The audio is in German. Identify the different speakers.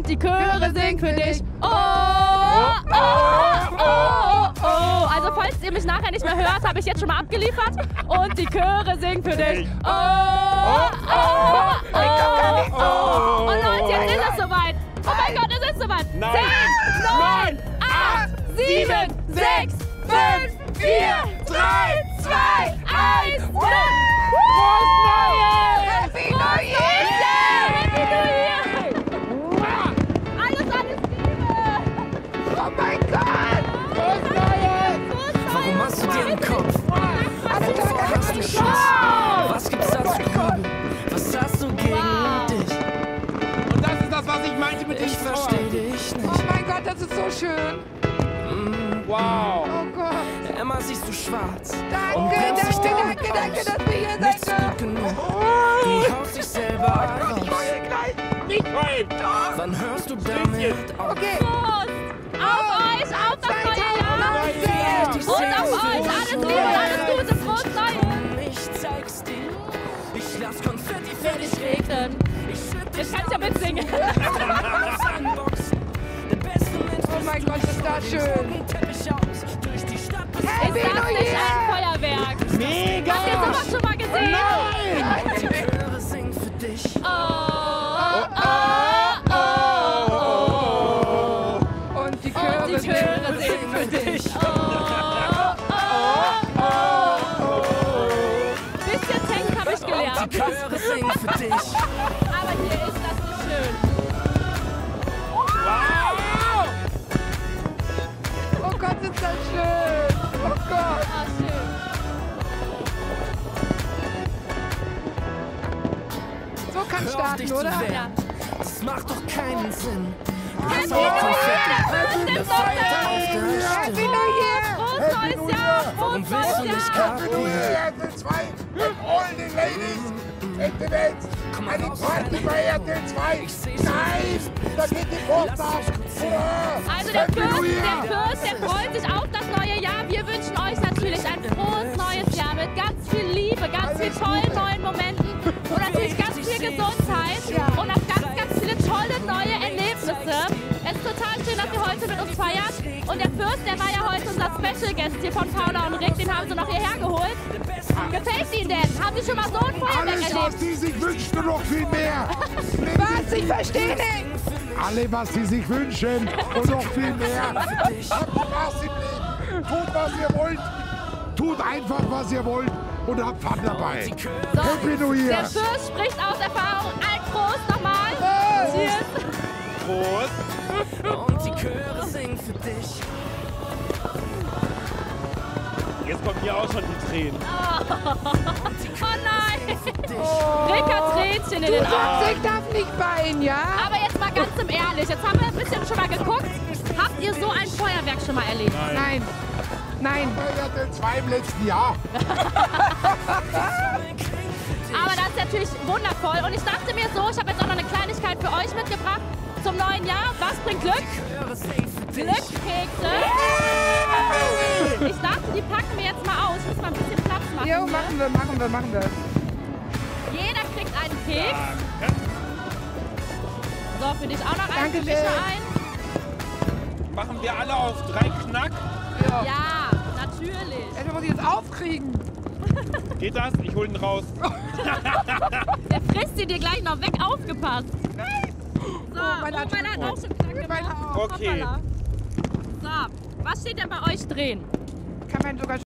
Speaker 1: Und die Chöre singen für dich. Oh, oh, oh, oh, oh. Also falls ihr mich nachher nicht mehr hört, habe ich jetzt schon mal abgeliefert. Und die Chöre singen für dich. Oh, oh, oh, oh, oh. Und Leute, jetzt ist es soweit. Oh mein Gott, es ist soweit.
Speaker 2: Nein.
Speaker 1: Zehn, neun, acht, sieben, sechs, fünf, vier, drei, zwei,
Speaker 3: Schiss? Was gibt's da zu grübeln? Was hast du gegen
Speaker 1: Wow.
Speaker 3: dich?
Speaker 2: Und das ist das, was ich meinte mit dem
Speaker 3: Ich versteh dich
Speaker 4: Oh
Speaker 3: nicht.
Speaker 4: mein Gott, das ist so schön.
Speaker 2: Wow.
Speaker 4: Oh Gott.
Speaker 3: Immer siehst du schwarz.
Speaker 4: Danke, danke, danke, danke, dass wir hier
Speaker 3: Nichts
Speaker 4: sind.
Speaker 3: gut genug. Du haust dich selber raus.
Speaker 2: Nicht heulen.
Speaker 3: Wann hörst du damit auf?
Speaker 4: Okay.
Speaker 3: Ich lass Konfetti fertig
Speaker 1: Regnen.
Speaker 3: Ich schütt
Speaker 1: Ich kann ja mitsingen.
Speaker 4: Oh mein Gott, ist das schön.
Speaker 1: Ist das
Speaker 4: New
Speaker 1: nicht
Speaker 4: Year!
Speaker 1: ein Feuerwerk?
Speaker 2: Mega.
Speaker 1: Habt ihr sowas schon mal gesehen?
Speaker 3: Chöre für dich.
Speaker 1: Oh, oh, oh, oh.
Speaker 4: Und die
Speaker 1: Und
Speaker 4: Chöre
Speaker 1: die Chöre singen für dich. Oh, oh,
Speaker 3: Die. Chöre singen für dich.
Speaker 1: Aber hier ist das nicht schön.
Speaker 2: Wow.
Speaker 4: Oh Gott, ist das schön. Oh Gott.
Speaker 1: Ah, schön.
Speaker 4: So kann
Speaker 3: Hör
Speaker 4: starten, oder?
Speaker 3: wehren. Das macht doch keinen Sinn. Du hast auch! Konfetti.
Speaker 1: Fünftes
Speaker 3: Feiertag auf
Speaker 1: Oktober!
Speaker 3: der
Speaker 4: Happy
Speaker 3: Stirn.
Speaker 1: Jahr!
Speaker 3: Warum willst du nicht?
Speaker 5: RTL 2 and all the ladies in the Welt. Eine Party bei RTL 2. Nein, da geht die Post ab.
Speaker 1: Also der Fürst, der Fürst, der freut sich auf das neue Jahr. Wir wünschen euch natürlich ein frohes neues Jahr mit ganz viel Liebe, ganz viel tollen neuen Momenten und natürlich ganz viel Gesundheit und auch ganz, ganz viele tolle neue Erlebnisse. Es ist total schön, dass ihr heute mit uns feiert. Und der Fürst, der war ja heute Special Guest hier von Paula und Rick, den haben sie noch hierher geholt. Gefällt Ihnen denn? Haben Sie schon mal so ein Feuerwerk
Speaker 5: Alles, was die sich wünschen und noch viel mehr.
Speaker 4: Was? Ich verstehe nicht.
Speaker 5: Alle, was sie sich wünschen und noch viel mehr. Habt Spaß im Leben. Tut, was ihr wollt. Tut einfach, was ihr wollt und habt Fun dabei.
Speaker 1: So,
Speaker 5: Happy New
Speaker 1: der
Speaker 5: Year.
Speaker 1: Fürst spricht aus Erfahrung.
Speaker 2: Jetzt kommen hier auch schon die Tränen.
Speaker 1: Oh nein! Rick hat Tränchen in den Augen.
Speaker 4: Ich darf nicht weinen, ja?
Speaker 1: Aber jetzt mal ganz im Ehrlich, jetzt haben wir ein bisschen schon mal geguckt. Habt ihr so ein Feuerwerk schon mal erlebt?
Speaker 4: Nein. Nein.
Speaker 5: RTL 2 im letzten Jahr.
Speaker 1: Aber das ist natürlich wundervoll. Und ich dachte mir so, ich habe jetzt auch noch eine Kleinigkeit für euch mitgebracht zum neuen Jahr. Was bringt Glück?
Speaker 3: Dich.
Speaker 1: Glückskekse. Ich dachte, die packen wir jetzt mal aus. Ich muss mal ein bisschen Platz machen.
Speaker 4: Jo, machen wir, machen wir, machen wir.
Speaker 1: Jeder kriegt einen Keks. So, für dich auch noch einen.
Speaker 4: Danke
Speaker 1: einen.
Speaker 2: Machen wir alle auf drei Knack.
Speaker 1: Ja, natürlich.
Speaker 4: Ja, du musst jetzt aufkriegen.
Speaker 2: Geht das? Ich hol ihn raus.
Speaker 1: Der frisst sie dir gleich noch weg. Aufgepasst. So, oh,
Speaker 4: meiner
Speaker 1: meiner
Speaker 4: hat
Speaker 1: hat auch schon knack gemacht.
Speaker 2: Okay.
Speaker 1: Hoppala. So, was steht denn bei euch drin?
Speaker 4: Kann man sogar